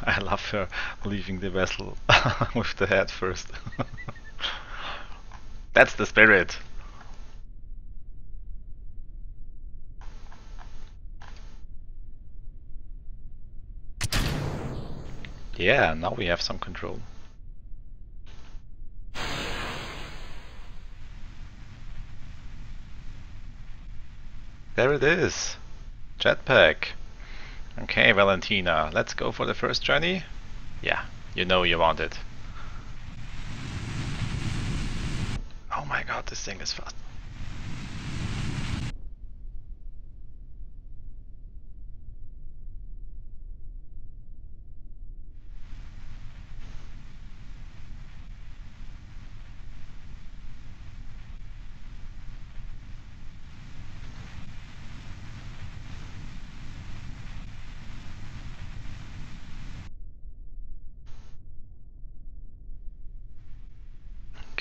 I love her leaving the vessel with the head first. That's the spirit. Yeah, now we have some control. There it is. Jetpack. Okay, Valentina, let's go for the first journey. Yeah, you know you want it. Oh my god, this thing is fast.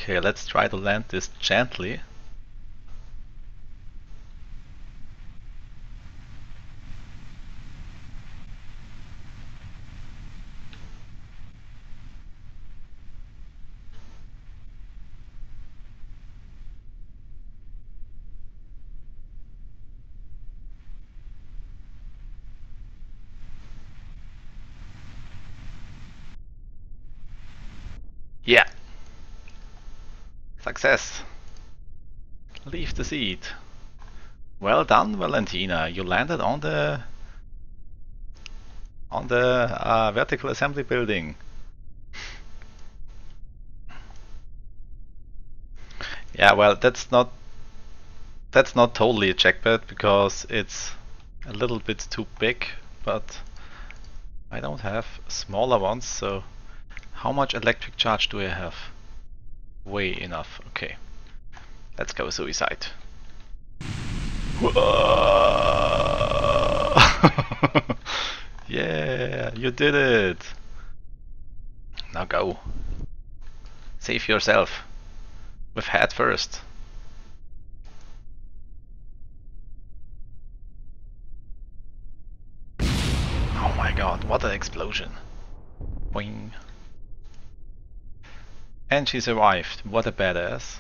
Okay, let's try to land this gently. Yeah, Success! Leave the seat. Well done, Valentina. You landed on the on the uh, vertical assembly building. yeah, well, that's not that's not totally a jackpot because it's a little bit too big, but I don't have smaller ones, so how much electric charge do I have? Way enough. Okay. Let's go suicide. yeah, you did it. Now go. Save yourself. With head first. Oh my god, what an explosion. Boing. And she survived. What a badass.